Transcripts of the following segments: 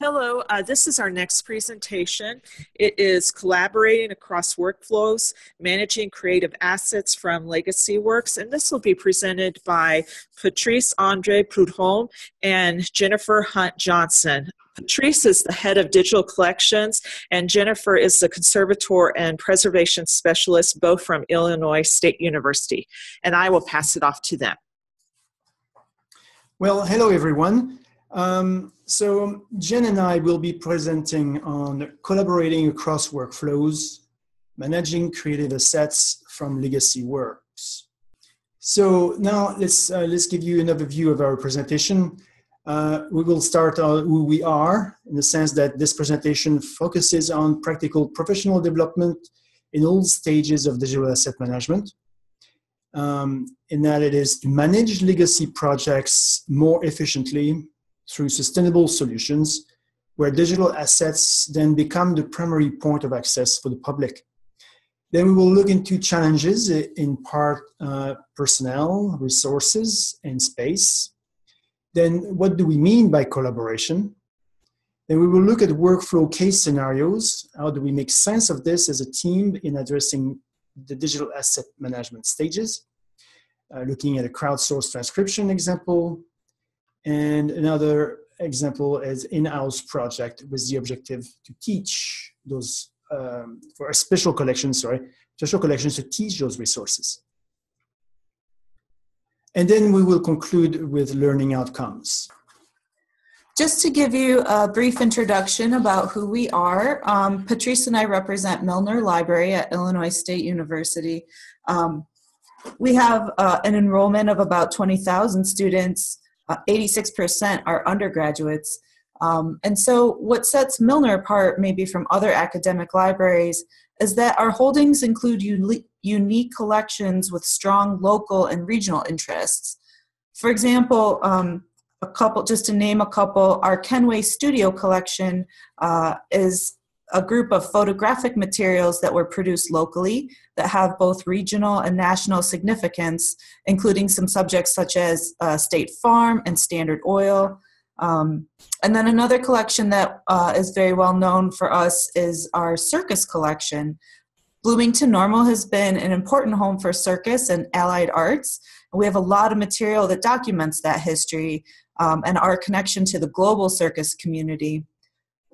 Hello, uh, this is our next presentation. It is collaborating across workflows, managing creative assets from Legacy Works, and this will be presented by Patrice Andre Prud'homme and Jennifer Hunt Johnson. Patrice is the head of digital collections, and Jennifer is the conservator and preservation specialist, both from Illinois State University. And I will pass it off to them. Well, hello everyone. Um, so Jen and I will be presenting on collaborating across workflows, managing creative assets from legacy works. So now let's, uh, let's give you an overview of our presentation. Uh, we will start on who we are in the sense that this presentation focuses on practical professional development in all stages of digital asset management. Um, in that it is to manage legacy projects more efficiently through sustainable solutions where digital assets then become the primary point of access for the public. Then we will look into challenges in part uh, personnel, resources, and space. Then what do we mean by collaboration? Then we will look at workflow case scenarios. How do we make sense of this as a team in addressing the digital asset management stages? Uh, looking at a crowdsourced transcription example, and another example is in-house project with the objective to teach those, um, for a special collection, sorry, special collections to teach those resources. And then we will conclude with learning outcomes. Just to give you a brief introduction about who we are, um, Patrice and I represent Milner Library at Illinois State University. Um, we have uh, an enrollment of about 20,000 students 86% uh, are undergraduates. Um, and so, what sets Milner apart, maybe from other academic libraries, is that our holdings include unique collections with strong local and regional interests. For example, um, a couple, just to name a couple, our Kenway Studio collection uh, is a group of photographic materials that were produced locally that have both regional and national significance, including some subjects such as uh, State Farm and Standard Oil. Um, and then another collection that uh, is very well known for us is our circus collection. Bloomington Normal has been an important home for circus and allied arts. We have a lot of material that documents that history um, and our connection to the global circus community.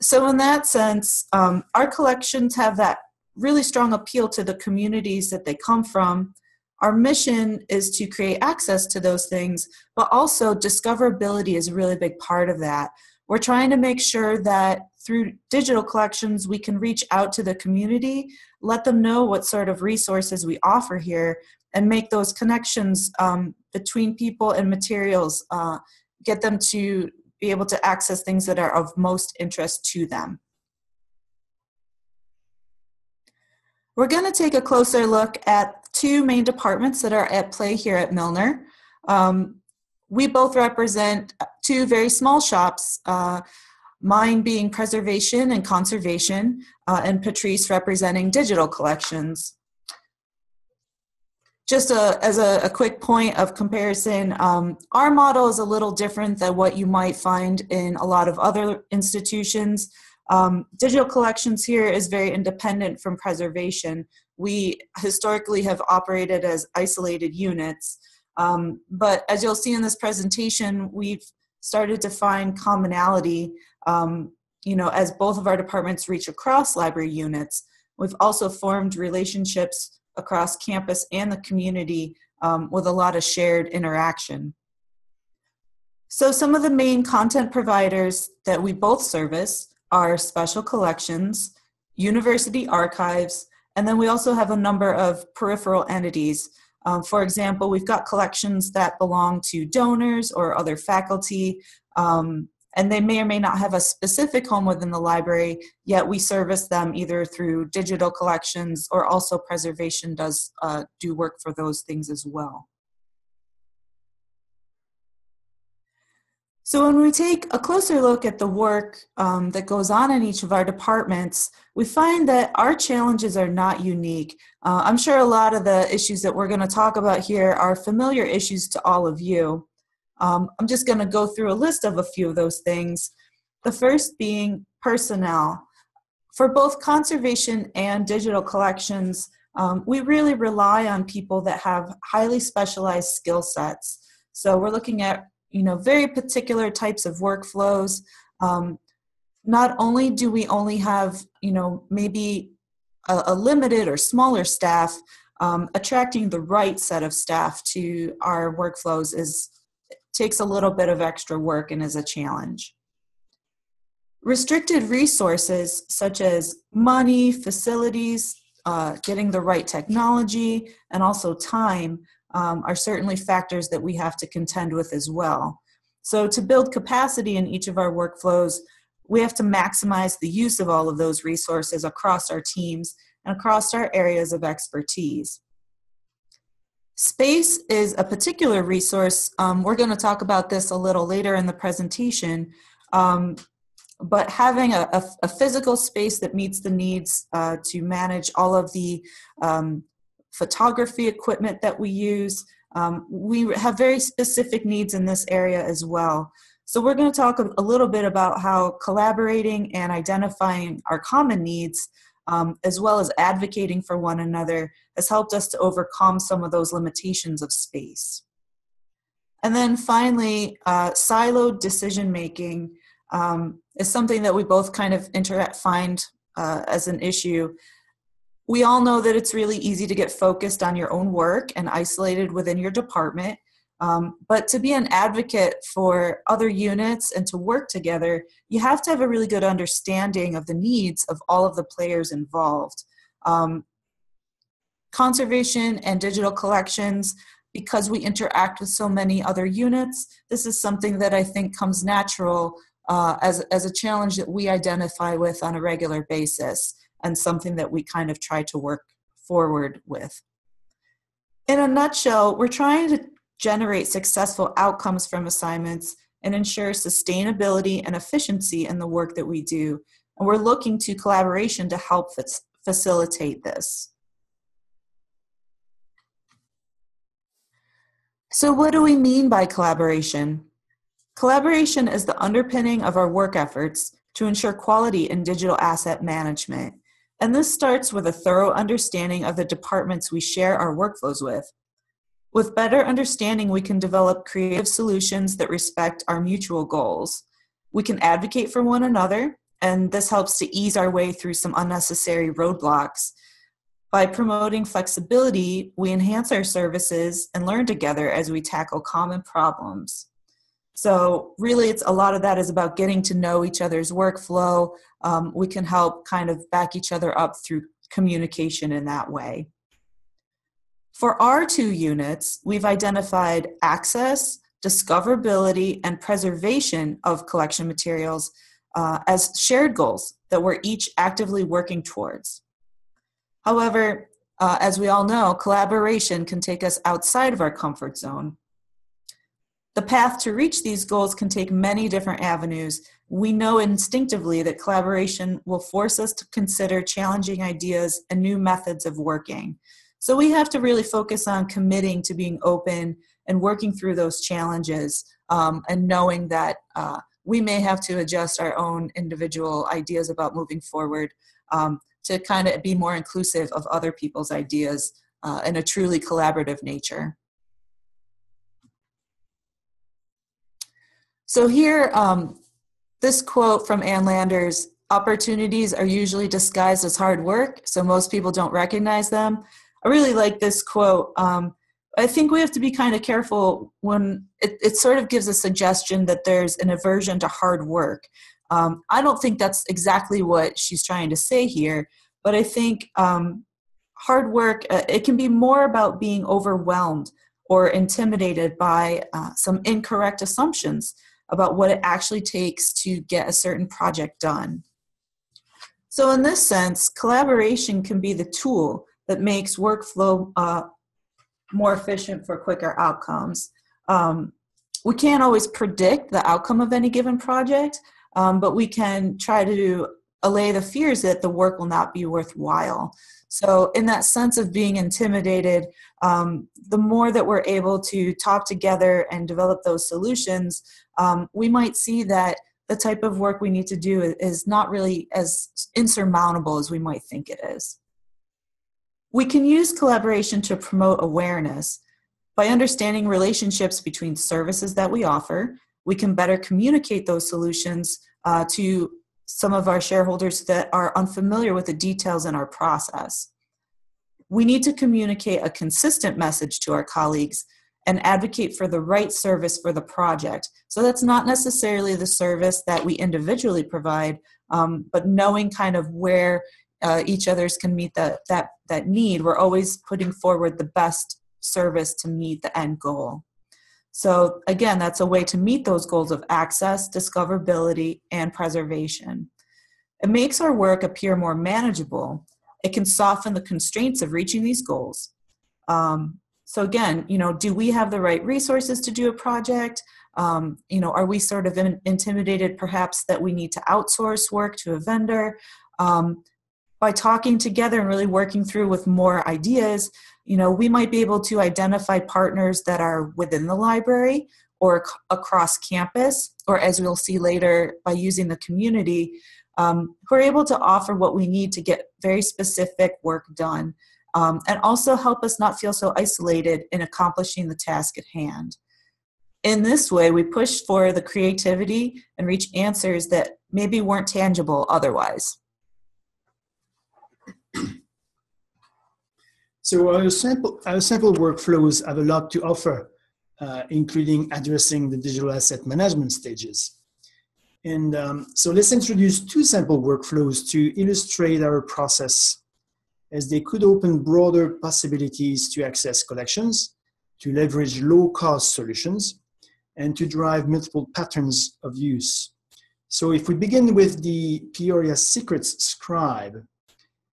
So, in that sense, um, our collections have that really strong appeal to the communities that they come from. Our mission is to create access to those things, but also discoverability is a really big part of that. We're trying to make sure that through digital collections, we can reach out to the community, let them know what sort of resources we offer here, and make those connections um, between people and materials, uh, get them to be able to access things that are of most interest to them. We're going to take a closer look at two main departments that are at play here at Milner. Um, we both represent two very small shops, uh, mine being preservation and conservation, uh, and Patrice representing digital collections just a, as a, a, quick point of comparison, um, our model is a little different than what you might find in a lot of other institutions. Um, digital collections here is very independent from preservation. We historically have operated as isolated units, um, but as you'll see in this presentation, we've started to find commonality. Um, you know, as both of our departments reach across library units, we've also formed relationships across campus and the community um, with a lot of shared interaction. So some of the main content providers that we both service are special collections, university archives, and then we also have a number of peripheral entities. Um, for example, we've got collections that belong to donors or other faculty, um, and they may or may not have a specific home within the library, yet we service them either through digital collections or also preservation does uh, do work for those things as well. So when we take a closer look at the work um, that goes on in each of our departments, we find that our challenges are not unique. Uh, I'm sure a lot of the issues that we're going to talk about here are familiar issues to all of you. Um, I'm just going to go through a list of a few of those things. The first being personnel. For both conservation and digital collections, um, we really rely on people that have highly specialized skill sets. So we're looking at you know very particular types of workflows. Um, not only do we only have you know maybe a, a limited or smaller staff, um, attracting the right set of staff to our workflows is takes a little bit of extra work and is a challenge. Restricted resources such as money, facilities, uh, getting the right technology, and also time um, are certainly factors that we have to contend with as well. So, to build capacity in each of our workflows, we have to maximize the use of all of those resources across our teams and across our areas of expertise. Space is a particular resource. Um, we're going to talk about this a little later in the presentation. Um, but having a, a, a, physical space that meets the needs uh, to manage all of the um, photography equipment that we use, um, we have very specific needs in this area as well. So we're going to talk a, a little bit about how collaborating and identifying our common needs um, as well as advocating for one another, has helped us to overcome some of those limitations of space. And then finally, uh, siloed decision making um, is something that we both kind of inter- find uh, as an issue. We all know that it's really easy to get focused on your own work and isolated within your department. Um, but to be an advocate for other units and to work together, you have to have a really good understanding of the needs of all of the players involved. Um, conservation and digital collections, because we interact with so many other units, this is something that I think comes natural uh, as, as a challenge that we identify with on a regular basis and something that we kind of try to work forward with. In a nutshell, we're trying to generate successful outcomes from assignments, and ensure sustainability and efficiency in the work that we do. And we're looking to collaboration to help facilitate this. So, what do we mean by collaboration? Collaboration is the underpinning of our work efforts to ensure quality in digital asset management. And this starts with a thorough understanding of the departments we share our workflows with with better understanding, we can develop creative solutions that respect our mutual goals. We can advocate for one another, and this helps to ease our way through some unnecessary roadblocks. By promoting flexibility, we enhance our services and learn together as we tackle common problems. So, really, it's a lot of that is about getting to know each other's workflow. Um, we can help kind of back each other up through communication in that way. For our two units, we've identified access, discoverability, and preservation of collection materials uh, as shared goals that we're each actively working towards. However, uh, as we all know, collaboration can take us outside of our comfort zone. The path to reach these goals can take many different avenues. We know instinctively that collaboration will force us to consider challenging ideas and new methods of working. So we have to really focus on committing to being open and working through those challenges um, and knowing that uh, we may have to adjust our own individual ideas about moving forward um, to kind of be more inclusive of other people's ideas uh, in a truly collaborative nature. So here, um, this quote from Ann Landers, opportunities are usually disguised as hard work, so most people don't recognize them. I really like this quote. Um, I think we have to be kind of careful when it, it, sort of gives a suggestion that there's an aversion to hard work. Um, I don't think that's exactly what she's trying to say here, but I think um, hard work, uh, it can be more about being overwhelmed or intimidated by uh, some incorrect assumptions about what it actually takes to get a certain project done. So, in this sense, collaboration can be the tool that makes workflow uh, more efficient for quicker outcomes. Um, we can't always predict the outcome of any given project, um, but we can try to allay the fears that the work will not be worthwhile. So, in that sense of being intimidated, um, the more that we're able to talk together and develop those solutions, um, we might see that the type of work we need to do is not really as insurmountable as we might think it is. We can use collaboration to promote awareness. By understanding relationships between services that we offer, we can better communicate those solutions uh, to some of our shareholders that are unfamiliar with the details in our process. We need to communicate a consistent message to our colleagues and advocate for the right service for the project. So that's not necessarily the service that we individually provide, um, but knowing kind of where uh, each others can meet that that that need we're always putting forward the best service to meet the end goal. So again that's a way to meet those goals of access discoverability and preservation. It makes our work appear more manageable. It can soften the constraints of reaching these goals. Um, so again you know do we have the right resources to do a project? Um, you know are we sort of in, intimidated perhaps that we need to outsource work to a vendor? Um, by talking together and really working through with more ideas you know we might be able to identify partners that are within the library or c- across campus or as we'll see later by using the community um, who are able to offer what we need to get very specific work done um, and also help us not feel so isolated in accomplishing the task at hand. In this way we push for the creativity and reach answers that maybe weren't tangible otherwise So our sample, our sample workflows have a lot to offer, uh, including addressing the digital asset management stages. And um, so let's introduce two sample workflows to illustrate our process as they could open broader possibilities to access collections, to leverage low cost solutions, and to drive multiple patterns of use. So if we begin with the Peoria Secrets Scribe,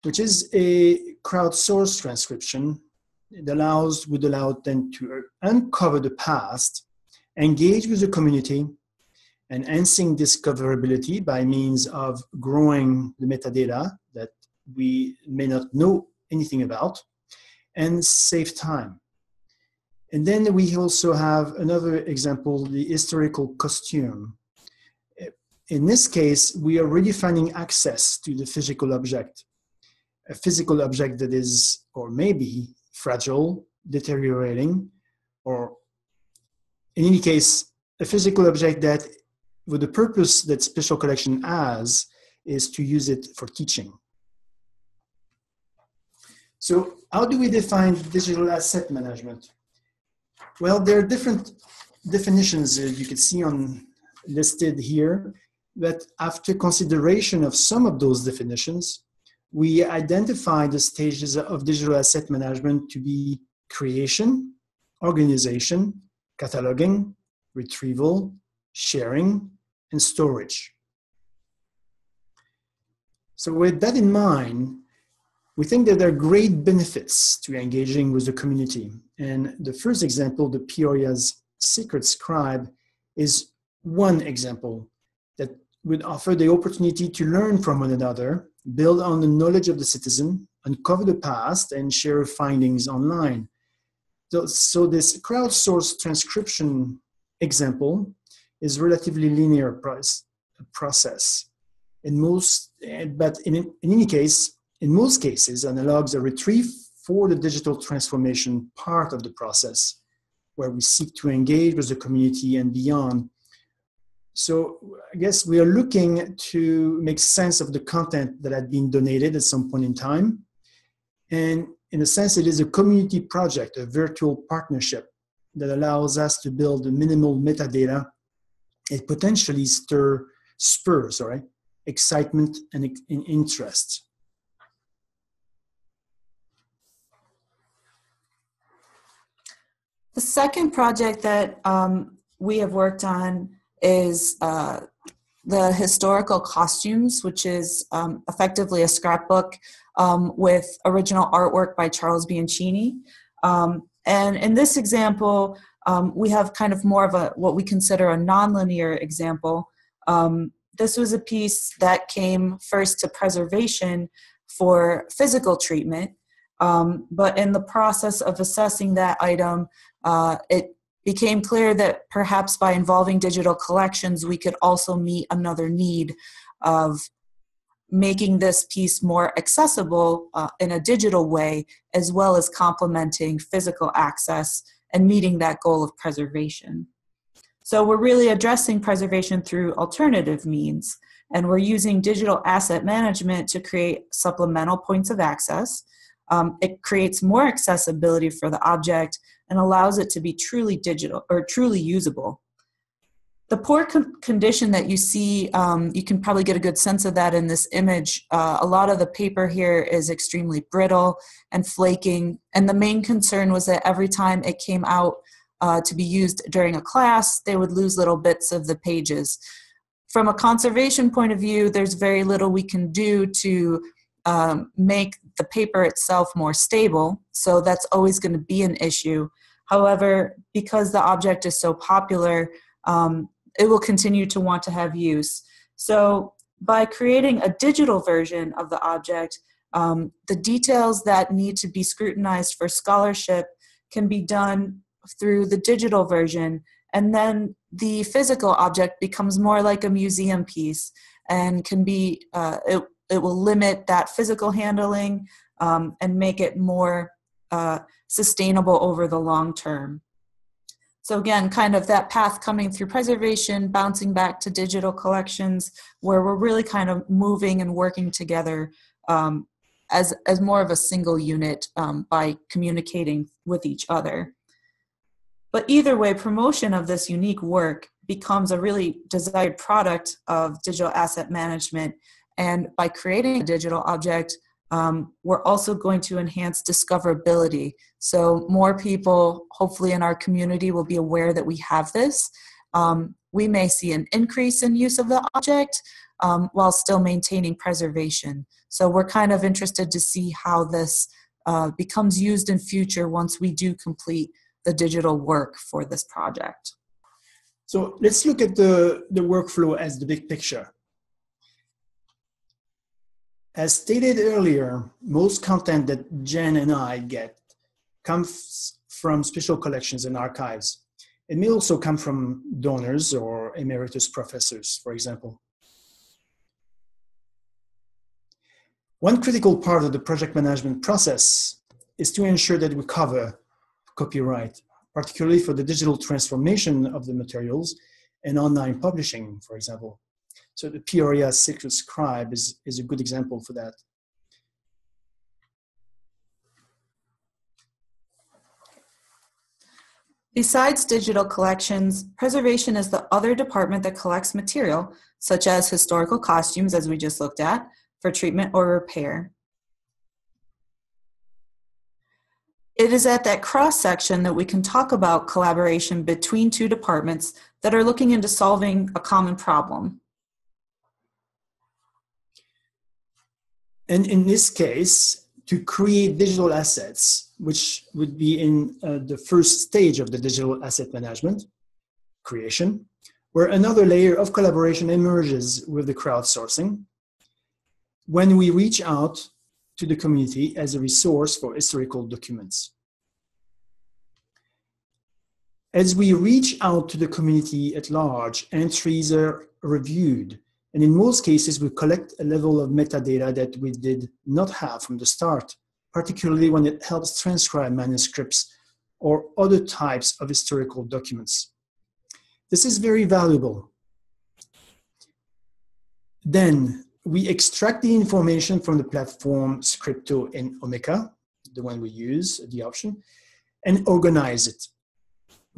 which is a crowdsourced transcription. It allows would allow them to uncover the past, engage with the community, enhancing discoverability by means of growing the metadata that we may not know anything about, and save time. And then we also have another example, the historical costume. In this case, we are redefining access to the physical object a physical object that is or maybe fragile, deteriorating, or in any case, a physical object that with the purpose that special collection has is to use it for teaching. So how do we define digital asset management? Well, there are different definitions uh, you can see on listed here, but after consideration of some of those definitions, we identify the stages of digital asset management to be creation, organization, cataloging, retrieval, sharing, and storage. So with that in mind, we think that there are great benefits to engaging with the community. And the first example, the Peoria's Secret Scribe, is one example that would offer the opportunity to learn from one another build on the knowledge of the citizen, uncover the past, and share findings online. So, so this crowdsourced transcription example is relatively linear price, process. In most, eh, but in, in any case, in most cases, analogs are retrieved for the digital transformation part of the process, where we seek to engage with the community and beyond so I guess we are looking to make sense of the content that had been donated at some point in time. And in a sense, it is a community project, a virtual partnership that allows us to build minimal metadata and potentially stir spurs, all right, excitement and, and interest. The second project that um, we have worked on is uh, the historical costumes, which is um, effectively a scrapbook um, with original artwork by Charles Bianchini. Um, and in this example, um, we have kind of more of a what we consider a nonlinear example. Um, this was a piece that came first to preservation for physical treatment, um, but in the process of assessing that item, uh, it became clear that perhaps by involving digital collections, we could also meet another need of making this piece more accessible uh, in a digital way, as well as complementing physical access and meeting that goal of preservation. So we're really addressing preservation through alternative means, and we're using digital asset management to create supplemental points of access. Um, it creates more accessibility for the object and allows it to be truly digital or truly usable the poor con- condition that you see, um, you can probably get a good sense of that in this image. Uh, a lot of the paper here is extremely brittle and flaking, and the main concern was that every time it came out uh, to be used during a class, they would lose little bits of the pages. From a conservation point of view, there's very little we can do to um, make the paper itself more stable, so that's always going to be an issue. However, because the object is so popular, um, it will continue to want to have use. So by creating a digital version of the object, um, the details that need to be scrutinized for scholarship can be done through the digital version, and then the physical object becomes more like a museum piece and can be, uh, it, it will limit that physical handling um, and make it more uh, sustainable over the long term. So again, kind of that path coming through preservation, bouncing back to digital collections, where we're really kind of moving and working together um, as as more of a single unit um, by communicating with each other. But either way, promotion of this unique work becomes a really desired product of digital asset management. And by creating a digital object, um, we're also going to enhance discoverability. So, more people, hopefully, in our community will be aware that we have this. Um, we may see an increase in use of the object um, while still maintaining preservation. So, we're kind of interested to see how this uh, becomes used in future once we do complete the digital work for this project. So, let's look at the, the workflow as the big picture. As stated earlier, most content that Jen and I get comes from special collections and archives. It may also come from donors or emeritus professors, for example. One critical part of the project management process is to ensure that we cover copyright, particularly for the digital transformation of the materials and online publishing, for example. So the Peoria Secret Scribe is, is a good example for that. Besides digital collections, preservation is the other department that collects material, such as historical costumes, as we just looked at, for treatment or repair. It is at that cross section that we can talk about collaboration between two departments that are looking into solving a common problem. And in this case, to create digital assets, which would be in uh, the first stage of the digital asset management creation, where another layer of collaboration emerges with the crowdsourcing. When we reach out to the community as a resource for historical documents. As we reach out to the community at large, entries are reviewed and in most cases, we collect a level of metadata that we did not have from the start, particularly when it helps transcribe manuscripts or other types of historical documents. This is very valuable. Then we extract the information from the platform Scripto and Omeka, the one we use, the option, and organize it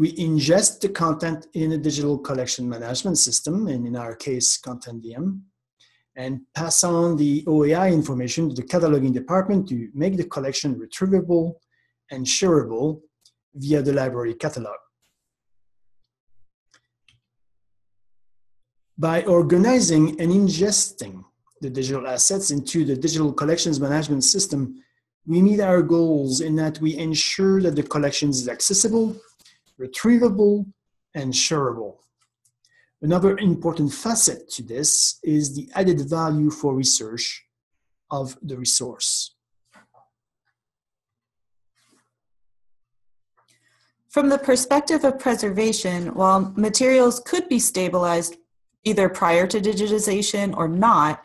we ingest the content in a digital collection management system, and in our case, ContentDM, and pass on the OAI information to the cataloging department to make the collection retrievable and shareable via the library catalog. By organizing and ingesting the digital assets into the digital collections management system, we meet our goals in that we ensure that the collection is accessible retrievable, and shareable. Another important facet to this is the added value for research of the resource. From the perspective of preservation, while materials could be stabilized either prior to digitization or not,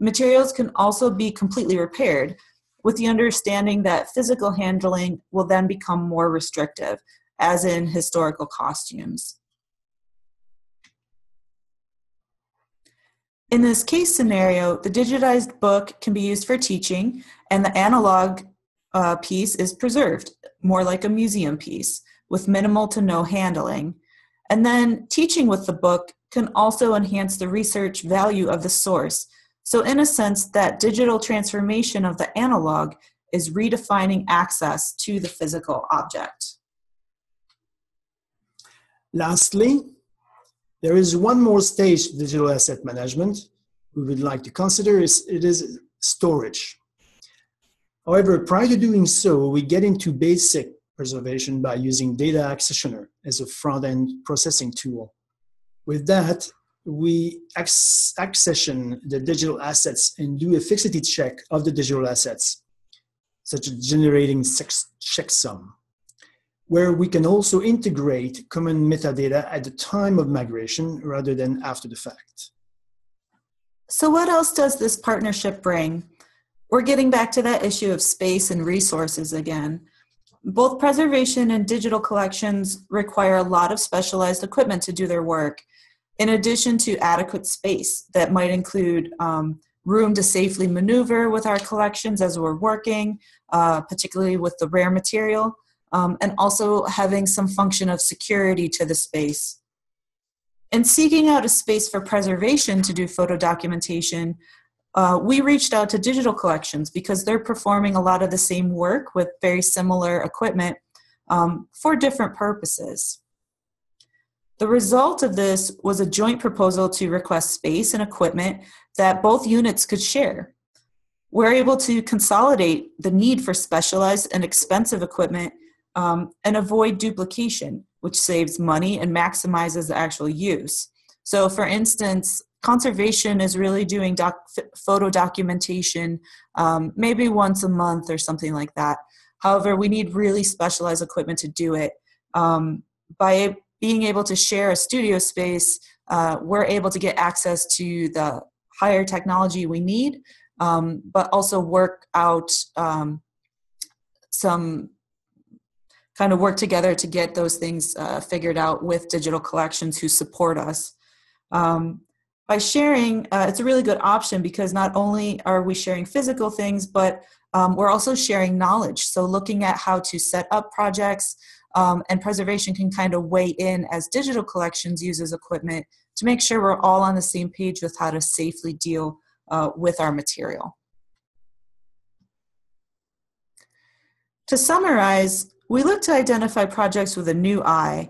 materials can also be completely repaired with the understanding that physical handling will then become more restrictive, as in historical costumes. In this case scenario, the digitized book can be used for teaching, and the analog uh, piece is preserved, more like a museum piece, with minimal to no handling. And then teaching with the book can also enhance the research value of the source. So, in a sense, that digital transformation of the analog is redefining access to the physical object. Lastly, there is one more stage to digital asset management we would like to consider is it is storage. However, prior to doing so, we get into basic preservation by using data accessioner as a front-end processing tool. With that, we accession the digital assets and do a fixity check of the digital assets, such as generating checksum, where we can also integrate common metadata at the time of migration rather than after the fact. So, what else does this partnership bring? We're getting back to that issue of space and resources again. Both preservation and digital collections require a lot of specialized equipment to do their work, in addition to adequate space that might include um, room to safely maneuver with our collections as we're working, uh, particularly with the rare material, um, and also having some function of security to the space. And seeking out a space for preservation to do photo documentation, uh, we reached out to digital collections because they're performing a lot of the same work with very similar equipment um, for different purposes. The result of this was a joint proposal to request space and equipment that both units could share. We're able to consolidate the need for specialized and expensive equipment um, and avoid duplication, which saves money and maximizes the actual use. So, for instance, conservation is really doing doc, photo documentation um, maybe once a month or something like that. However, we need really specialized equipment to do it. Um, by being able to share a studio space, uh, we're able to get access to the higher technology we need, um, but also work out um, some kind of work together to get those things uh, figured out with digital collections who support us. Um, by sharing, uh, it's a really good option because not only are we sharing physical things, but um, we're also sharing knowledge. So, looking at how to set up projects um, and preservation can kind of weigh in as digital collections uses equipment to make sure we're all on the same page with how to safely deal uh, with our material. To summarize, we look to identify projects with a new eye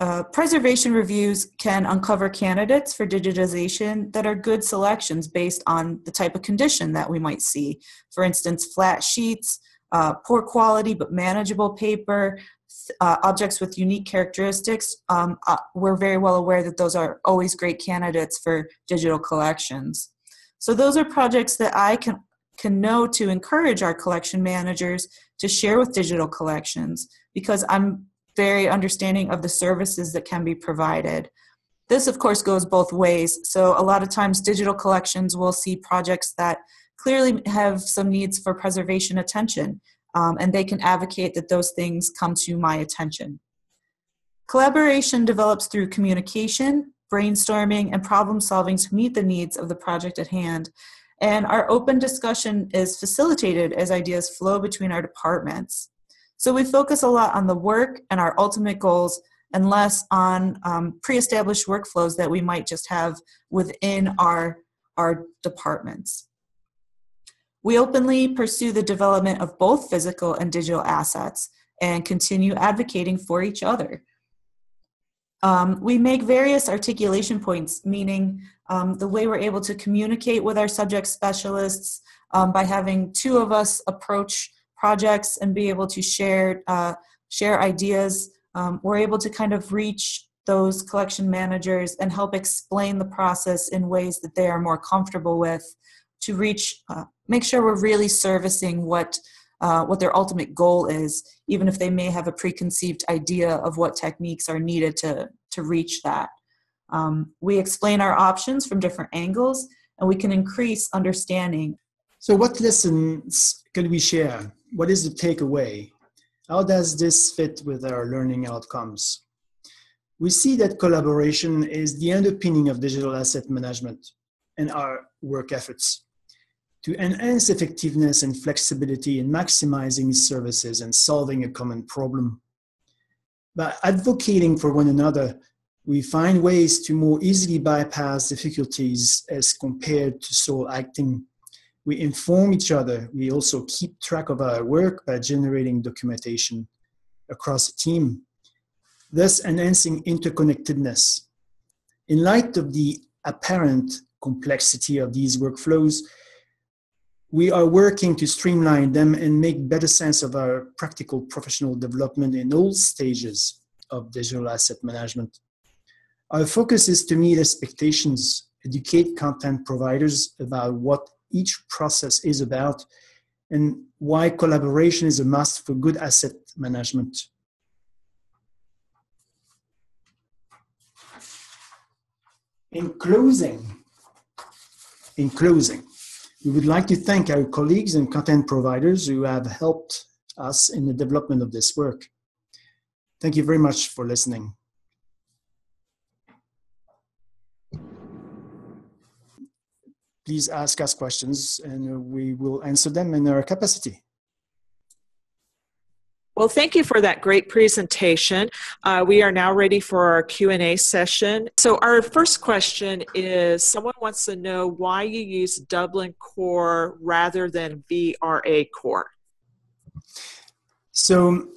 uh, preservation reviews can uncover candidates for digitization that are good selections based on the type of condition that we might see. For instance, flat sheets, uh, poor quality but manageable paper, uh, objects with unique characteristics. Um, uh, we're very well aware that those are always great candidates for digital collections. So those are projects that I can can know to encourage our collection managers to share with digital collections because I'm very understanding of the services that can be provided. This, of course, goes both ways. So, a lot of times, digital collections will see projects that clearly have some needs for preservation attention, um, and they can advocate that those things come to my attention. Collaboration develops through communication, brainstorming, and problem solving to meet the needs of the project at hand. And our open discussion is facilitated as ideas flow between our departments. So we focus a lot on the work and our ultimate goals and less on um, pre-established workflows that we might just have within our, our departments. We openly pursue the development of both physical and digital assets and continue advocating for each other. Um, we make various articulation points, meaning um, the way we're able to communicate with our subject specialists um, by having two of us approach projects and be able to share uh, share ideas. Um, we're able to kind of reach those collection managers and help explain the process in ways that they are more comfortable with to reach uh, make sure we're really servicing what uh, what their ultimate goal is, even if they may have a preconceived idea of what techniques are needed to, to reach that. Um, we explain our options from different angles and we can increase understanding. So, what lessons can we share? What is the takeaway? How does this fit with our learning outcomes? We see that collaboration is the underpinning of digital asset management and our work efforts. To enhance effectiveness and flexibility in maximizing services and solving a common problem. By advocating for one another, we find ways to more easily bypass difficulties as compared to sole acting. We inform each other. We also keep track of our work by generating documentation across a team, thus enhancing interconnectedness. In light of the apparent complexity of these workflows, we are working to streamline them and make better sense of our practical professional development in all stages of digital asset management. Our focus is to meet expectations, educate content providers about what each process is about, and why collaboration is a must for good asset management. In closing, in closing, we would like to thank our colleagues and content providers who have helped us in the development of this work. Thank you very much for listening. Please ask us questions and we will answer them in our capacity. Well, thank you for that great presentation. Uh, we are now ready for our Q&A session. So our first question is, someone wants to know why you use Dublin Core rather than VRA Core. So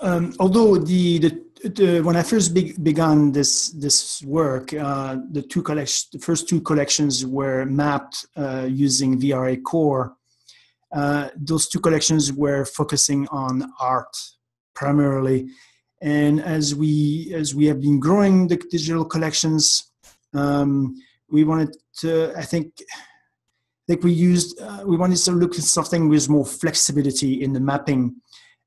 um, although the, the, the, when I first be, began this this work, uh, the two collections, the first two collections were mapped uh, using VRA Core, uh, those two collections were focusing on art primarily. And as we as we have been growing the digital collections, um, we wanted to. I think I think we used uh, we wanted to look at something with more flexibility in the mapping,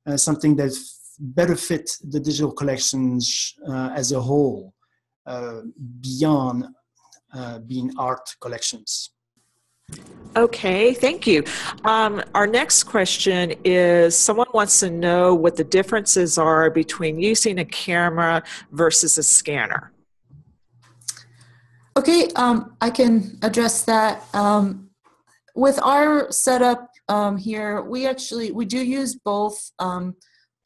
uh, something that better fit the digital collections uh, as a whole, uh, beyond uh, being art collections. Okay, thank you. Um, our next question is someone wants to know what the differences are between using a camera versus a scanner. Okay, um, I can address that. Um, with our setup um, here, we actually we do use both um,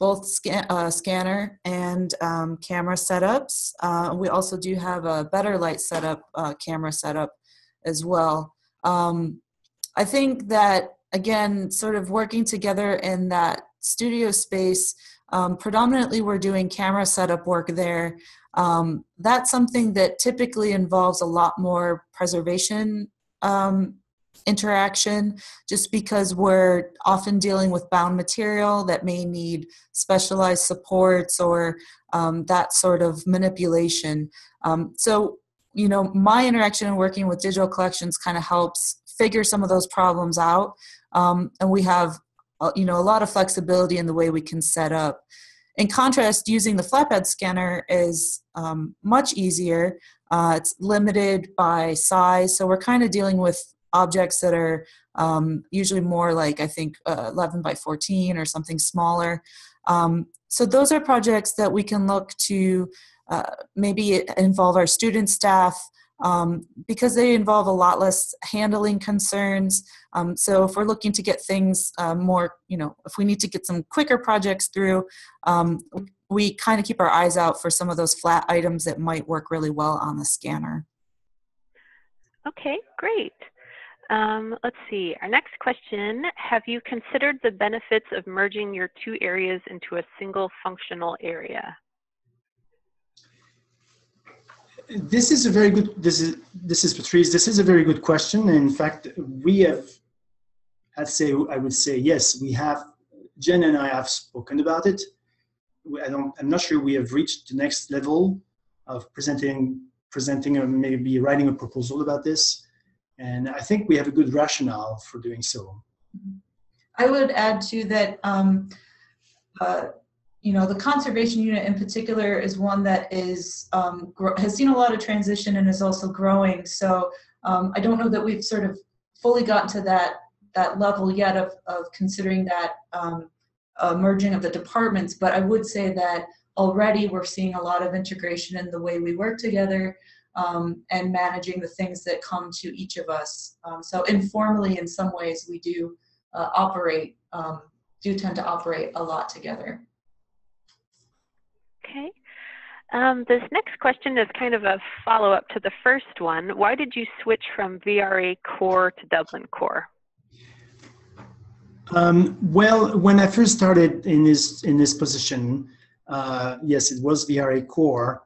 both scan, uh, scanner and um, camera setups. Uh, we also do have a better light setup uh, camera setup as well. Um, I think that again, sort of working together in that studio space. Um, predominantly, we're doing camera setup work there. Um, that's something that typically involves a lot more preservation um, interaction just because we're often dealing with bound material that may need specialized supports or um, that sort of manipulation. Um, so you know, my interaction in working with digital collections kind of helps figure some of those problems out. Um, and we have, uh, you know, a lot of flexibility in the way we can set up. In contrast, using the flatbed scanner is um, much easier. Uh, it's limited by size, so we're kind of dealing with objects that are um, usually more like I think uh, 11 by 14 or something smaller. Um, so those are projects that we can look to uh, maybe involve our student staff um, because they involve a lot less handling concerns. Um, so if we're looking to get things uh, more, you know, if we need to get some quicker projects through, um, we kind of keep our eyes out for some of those flat items that might work really well on the scanner. Okay, great. Um, let's see, our next question, have you considered the benefits of merging your two areas into a single functional area? this is a very good this is this is patrice this is a very good question. In fact we have i'd say i would say yes we have jen and i have spoken about it. I don't i'm not sure we have reached the next level of presenting presenting or maybe writing a proposal about this and i think we have a good rationale for doing so I would add to that, um, uh, you know, the conservation unit in particular is one that is um, has seen a lot of transition and is also growing. So um, I don't know that we've sort of fully gotten to that that level yet of, of considering that um, uh, merging of the departments, but I would say that already we're seeing a lot of integration in the way we work together um, and managing the things that come to each of us. Um, so informally, in some ways, we do uh, operate, um, do tend to operate a lot together. Okay. Um, this next question is kind of a follow-up to the first one. Why did you switch from VRA core to Dublin core? Um, well, when I first started in this in this position, uh, yes, it was VRA core,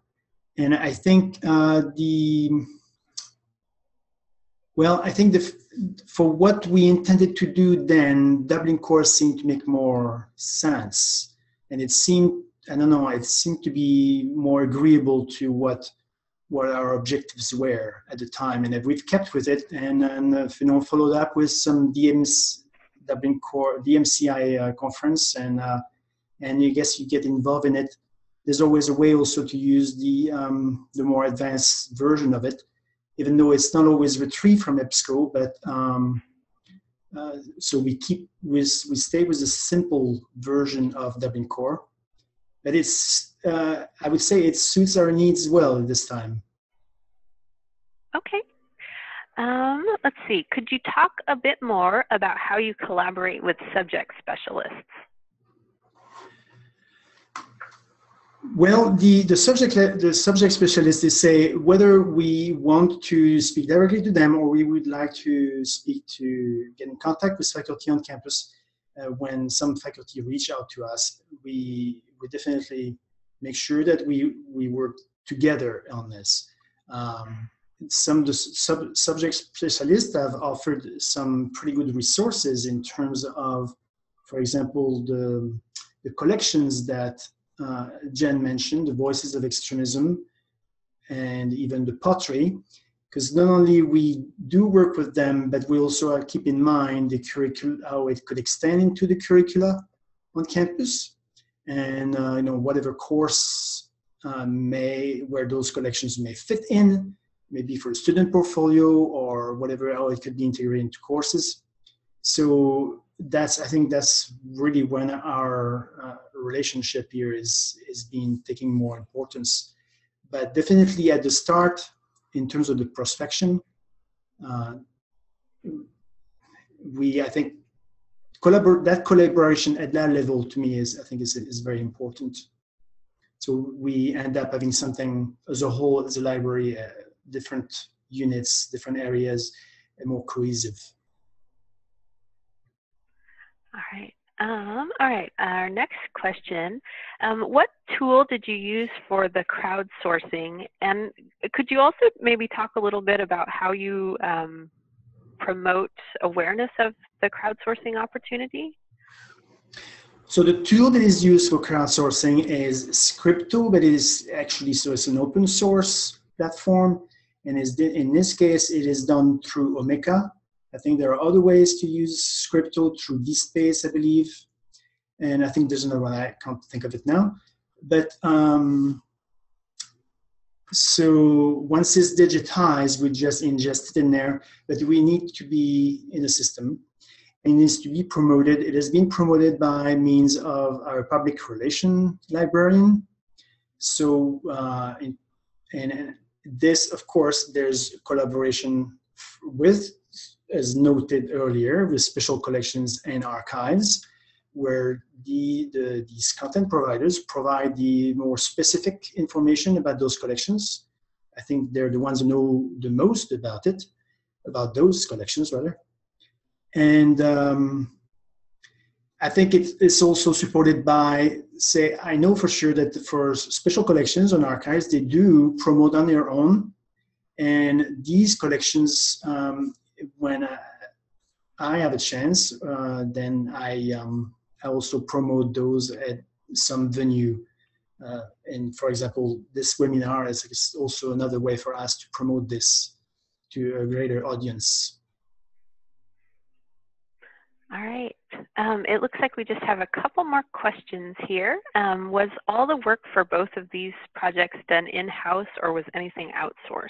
and I think uh, the well, I think the for what we intended to do then, Dublin core seemed to make more sense, and it seemed I don't know, it seemed to be more agreeable to what what our objectives were at the time, and we've kept with it, and, and uh, you know followed up with some DMs Dublin core DMCI uh, conference, and uh, and I guess you get involved in it. There's always a way also to use the um, the more advanced version of it, even though it's not always retrieved from EBSCO. But um, uh, so we keep with we stay with a simple version of Dublin Core, but it's uh, I would say it suits our needs well this time. Okay, um, let's see, could you talk a bit more about how you collaborate with subject specialists? Well, the, the subject the subject specialists they say whether we want to speak directly to them or we would like to speak to get in contact with faculty on campus. Uh, when some faculty reach out to us, we we definitely make sure that we we work together on this. Um, some of the sub, subject specialists have offered some pretty good resources in terms of, for example, the, the collections that uh, Jen mentioned, the Voices of Extremism, and even the pottery, because not only we do work with them, but we also keep in mind the curriculum, how it could extend into the curricula on campus, and uh, you know whatever course uh, may where those collections may fit in maybe for a student portfolio or whatever how it could be integrated into courses. So that's I think that's really when our uh, relationship here is is being taking more importance. But definitely at the start, in terms of the prospection, uh, we I think collabor- that collaboration at that level to me is I think is is very important. So we end up having something as a whole as a library. Uh, different units, different areas, and more cohesive. All right. Um, all right, our next question. Um, what tool did you use for the crowdsourcing? And could you also maybe talk a little bit about how you um, promote awareness of the crowdsourcing opportunity? So the tool that is used for crowdsourcing is Scripto, but it is actually, so it's an open source platform and is in this case it is done through Omeka. I think there are other ways to use Scripto through DSpace, I believe, and I think there's another one I can't think of it now. But um, so once it's digitized, we just ingest it in there, but we need to be in the system. It needs to be promoted. It has been promoted by means of our public relation librarian. So, uh, in, and this, of course, there's collaboration with, as noted earlier, with special collections and archives, where the, the, these content providers provide the more specific information about those collections. I think they're the ones who know the most about it, about those collections rather. And um, I think it's also supported by, say, I know for sure that for special collections on archives, they do promote on their own. And these collections, um, when I, I, have a chance, uh, then I, um, I also promote those at some venue. Uh, and for example, this webinar is also another way for us to promote this to a greater audience. All right. Um, it looks like we just have a couple more questions here. Um, was all the work for both of these projects done in-house or was anything outsourced?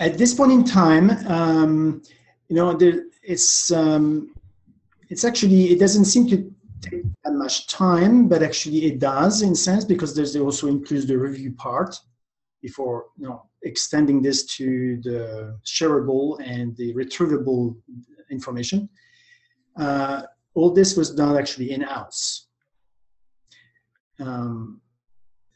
At this point in time, um, you know, there, it's um, it's actually it doesn't seem to take that much time, but actually it does in sense because there's also includes the review part before you know extending this to the shareable and the retrievable information. Uh, all this was done actually in house. Um,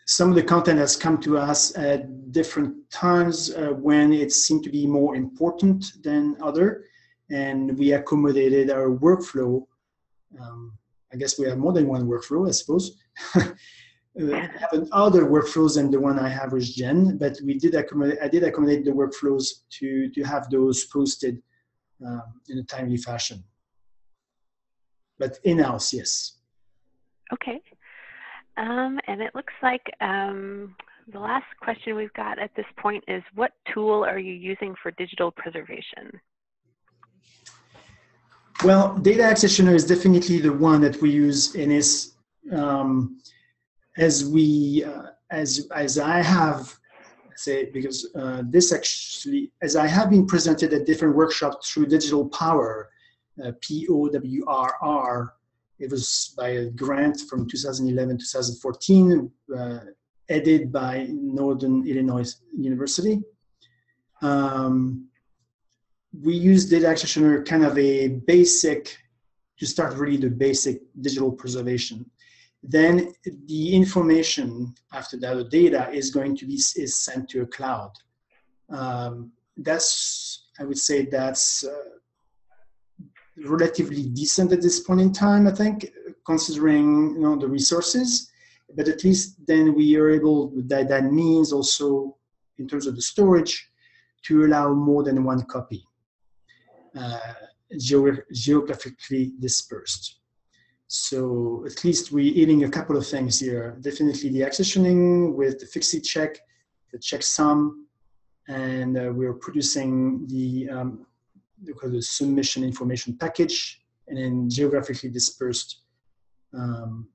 some of the content has come to us at different times uh, when it seemed to be more important than other, and we accommodated our workflow. Um, I guess we have more than one workflow, I suppose. uh, have other workflows than the one I have with Jen, but we did accommodate. I did accommodate the workflows to to have those posted um, in a timely fashion. But in house, yes. Okay. Um, and it looks like um, the last question we've got at this point is what tool are you using for digital preservation? Well, data accessioner is definitely the one that we use in is um, as we uh, as as I have say because uh, this actually as I have been presented at different workshops through Digital POWRR, uh, P O W R R. It was by a grant from 2011 2014, uh, by Northern Illinois University. Um, we use data accessioner kind of a basic to start really the basic digital preservation then the information after that, the data is going to be is sent to a cloud. Um, that's I would say that's uh, relatively decent at this point in time. I think, considering you know the resources, but at least then we are able that that means also in terms of the storage to allow more than one copy, uh, geographically dispersed. So at least we're eating a couple of things here. Definitely the accessioning with the fixity check, the checksum, and uh, we're producing the, um, the submission information package and then geographically dispersed um,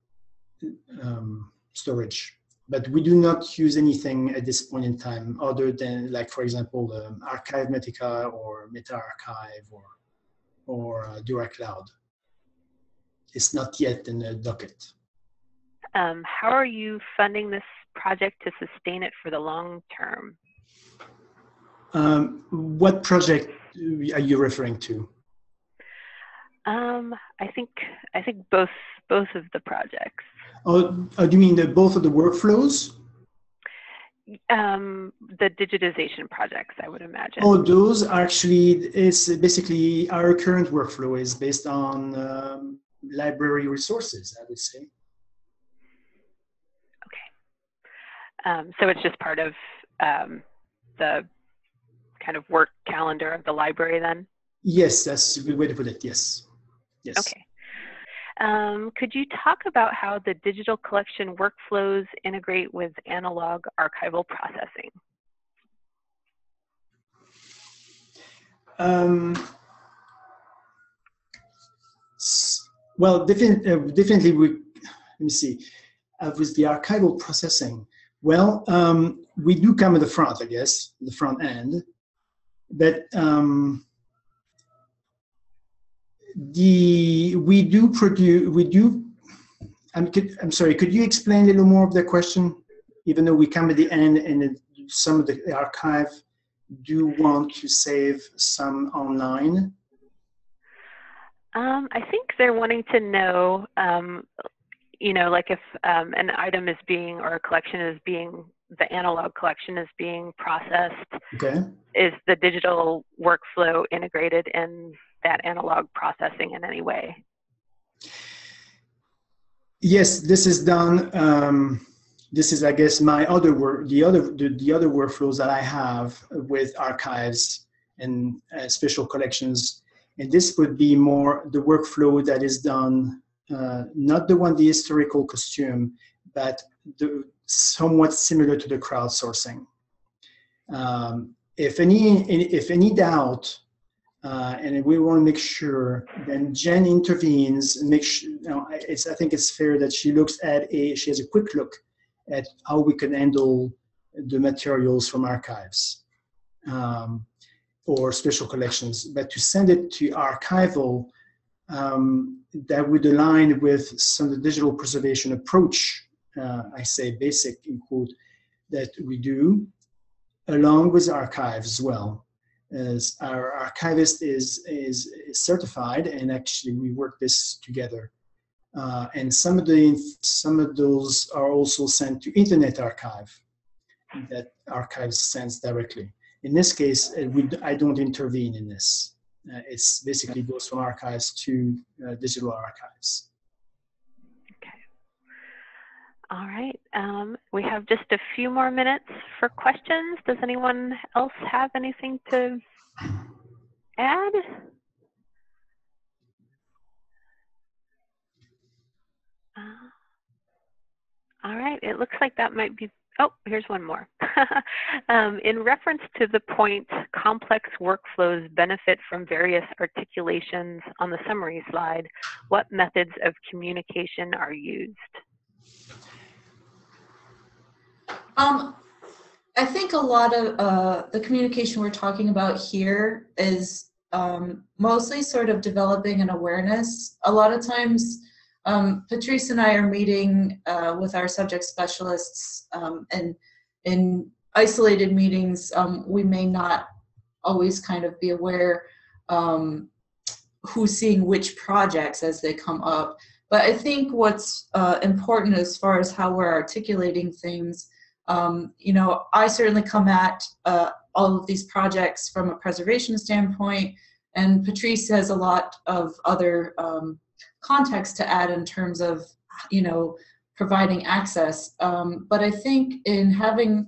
um, storage. But we do not use anything at this point in time other than, like, for example, um, Archivematica or MetaArchive or, or uh, DuraCloud it's not yet in the docket. Um, how are you funding this project to sustain it for the long term? Um, what project are you referring to? Um, I think I think both both of the projects. Oh, oh do you mean the, both of the workflows? Um, the digitization projects, I would imagine. Oh, those are actually is basically our current workflow is based on um, library resources, I would say. Okay. Um, so it's just part of um, the kind of work calendar of the library then? Yes, that's a good way to put it. Yes. Yes. Okay. Um, could you talk about how the digital collection workflows integrate with analog archival processing? Um, well, definitely, uh, definitely we, let me see, uh, with the archival processing, well, um, we do come at the front, I guess, the front end, but um, the we do produce, we do, I'm, I'm sorry, could you explain a little more of the question? Even though we come at the end and some of the archive do want to save some online, um, I think they're wanting to know, um, you know, like if um, an item is being or a collection is being the analog collection is being processed. Okay. Is the digital workflow integrated in that analog processing in any way? Yes, this is done. Um, this is, I guess, my other work. The other the, the other workflows that I have with archives and uh, special collections and this would be more the workflow that is done, uh, not the one the historical costume, but the, somewhat similar to the crowdsourcing. Um, if any if any doubt, uh, and we want to make sure. Then Jen intervenes and makes. Sure, you know, it's, I think it's fair that she looks at a. She has a quick look at how we can handle the materials from archives um, or special collections. But to send it to archival, um, that would align with some of the digital preservation approach. Uh, I say basic in quote that we do, along with archives as well as our archivist is, is, certified and actually we work this together. Uh, and some of the some of those are also sent to Internet Archive that archives sends directly. In this case, uh, we, I don't intervene in this. Uh, it's basically goes from archives to uh, digital archives. Okay. All right. Um, we have just a few more minutes for questions. Does anyone else have anything to add? Uh, all right. It looks like that might be Oh, here's one more. um, in reference to the point, complex workflows benefit from various articulations on the summary slide. What methods of communication are used? Um, I think a lot of uh, the communication we're talking about here is um, mostly sort of developing an awareness. A lot of times, um, Patrice and I are meeting uh, with our subject specialists, um, and in isolated meetings, um, we may not always kind of be aware um, who's seeing which projects as they come up. But I think what's uh, important as far as how we're articulating things um, you know, I certainly come at uh, all of these projects from a preservation standpoint, and Patrice has a lot of other um, context to add in terms of, you know, providing access. Um, but I think in having,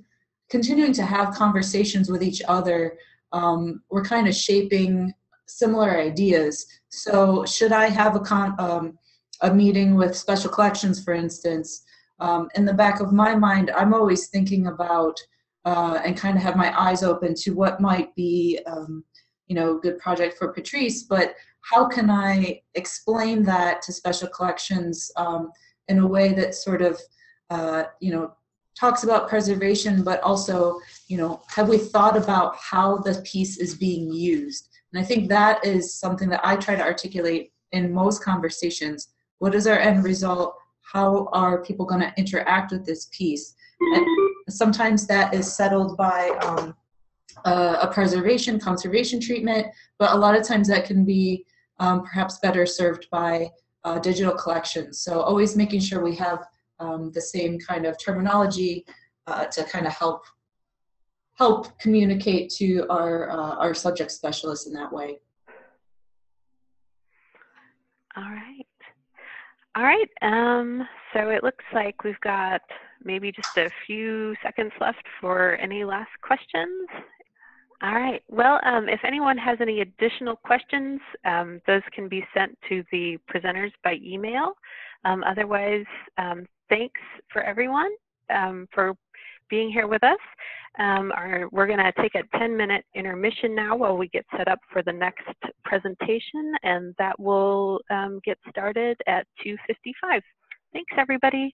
continuing to have conversations with each other, um, we're kind of shaping similar ideas. So should I have a con, um, a meeting with special collections, for instance, um, in the back of my mind, I'm always thinking about uh, and kind of have my eyes open to what might be, um, you know, a good project for Patrice, but how can I explain that to special collections um, in a way that sort of, uh, you know, talks about preservation, but also, you know, have we thought about how the piece is being used? And I think that is something that I try to articulate in most conversations. What is our end result? How are people going to interact with this piece? And sometimes that is settled by um, a, a, preservation, conservation treatment, but a lot of times that can be um, perhaps better served by uh, digital collections. So always making sure we have um, the same kind of terminology uh, to kind of help help communicate to our uh, our subject specialists in that way. All right. All right, um, so it looks like we've got maybe just a few seconds left for any last questions. All right, well, um, if anyone has any additional questions, um, those can be sent to the presenters by email. Um, otherwise, um, thanks for everyone um, for being here with us. Um, our, we're going to take a 10 minute intermission now while we get set up for the next presentation, and that will um, get started at 2.55. Thanks, everybody.